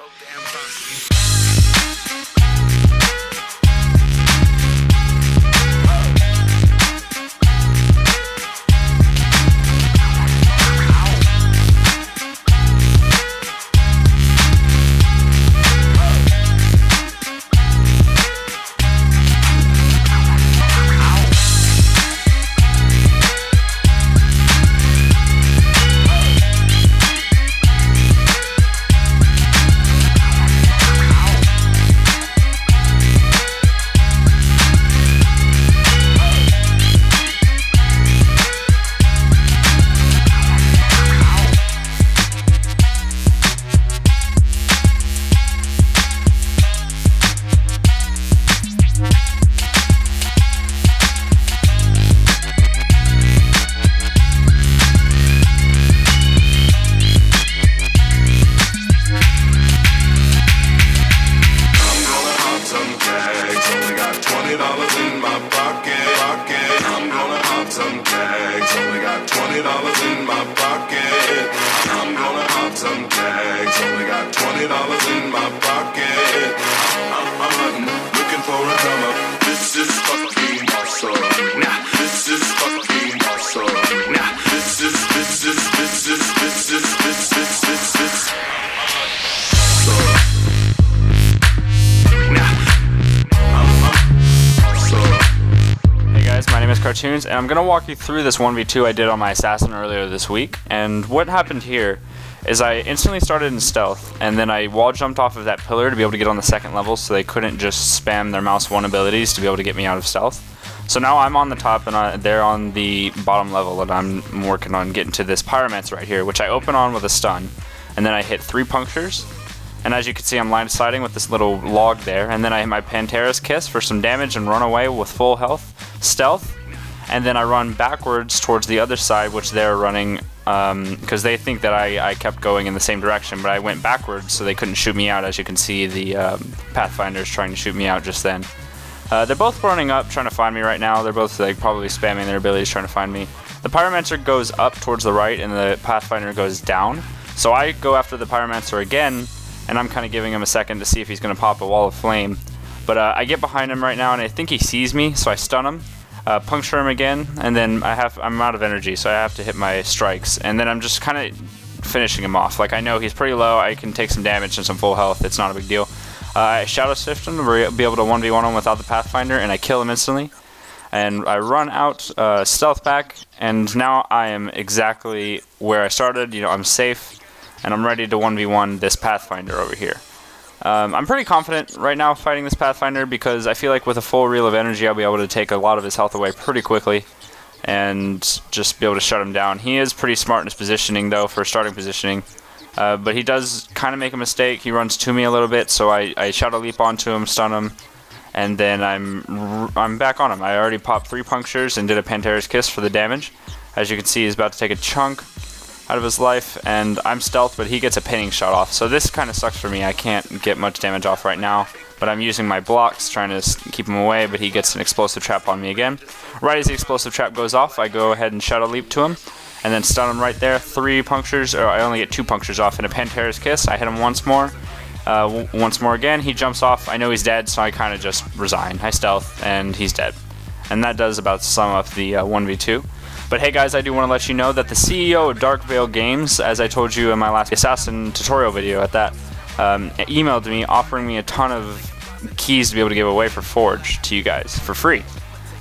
so damn Cartoonz, and I'm gonna walk you through this 1v2 I did on my assassin earlier this week. And what happened here is I instantly started in stealth, and then I wall jumped off of that pillar to be able to get on the second level, so they couldn't just spam their mouse one abilities to be able to get me out of stealth. So now I'm on the top, and I, they're on the bottom level, and I'm working on getting to this pyromancer right here, which I open on with a stun, and then I hit three punctures, and as you can see, I'm line sliding with this little log there. And then I hit my Pantera's Kiss for some damage and run away with full health, stealth. And then I run backwards towards the other side, which they're running because they think that I, I kept going in the same direction. But I went backwards so they couldn't shoot me out. As you can see, the um, Pathfinder's trying to shoot me out just then. Uh, they're both running up, trying to find me right now. They're both like probably spamming their abilities, trying to find me. The Pyromancer goes up towards the right, and the Pathfinder goes down. So I go after the Pyromancer again, and I'm kind of giving him a second to see if he's going to pop a wall of flame. But uh, I get behind him right now, and I think he sees me, so I stun him, uh, puncture him again, and then I have I'm out of energy, so I have to hit my strikes, and then I'm just kind of finishing him off. Like I know he's pretty low, I can take some damage and some full health. It's not a big deal. Uh, I Shadow Shift him to be able to 1v1 him without the Pathfinder, and I kill him instantly. And I run out, uh, stealth back, and now I am exactly where I started. You know, I'm safe, and I'm ready to 1v1 this Pathfinder over here. Um, I'm pretty confident right now fighting this Pathfinder because I feel like with a full reel of energy, I'll be able to take a lot of his health away pretty quickly and just be able to shut him down. He is pretty smart in his positioning, though, for starting positioning. Uh, but he does kind of make a mistake. He runs to me a little bit, so I, I shadow leap onto him, stun him, and then I'm I'm back on him. I already popped three punctures and did a Pantera's Kiss for the damage. As you can see, he's about to take a chunk out of his life, and I'm stealth, but he gets a pinning shot off. So this kind of sucks for me. I can't get much damage off right now, but I'm using my blocks, trying to keep him away, but he gets an explosive trap on me again. Right as the explosive trap goes off, I go ahead and shadow leap to him, and then stun him right there. Three punctures, or I only get two punctures off in a Pantera's Kiss. I hit him once more. Uh, once more again, he jumps off. I know he's dead, so I kind of just resign. I stealth, and he's dead. And that does about sum up the uh, 1v2. But hey guys, I do want to let you know that the CEO of Dark Vale Games, as I told you in my last Assassin tutorial video at that, um, emailed me offering me a ton of keys to be able to give away for Forge to you guys for free.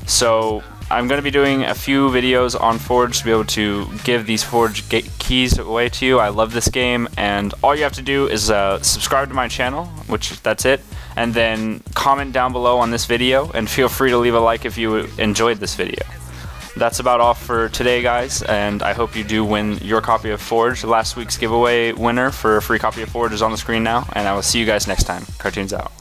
So I'm going to be doing a few videos on Forge to be able to give these Forge keys away to you. I love this game, and all you have to do is uh, subscribe to my channel, which that's it, and then comment down below on this video, and feel free to leave a like if you enjoyed this video that's about all for today, guys, and I hope you do win your copy of Forge. Last week's giveaway winner for a free copy of Forge is on the screen now, and I will see you guys next time. Cartoonz out.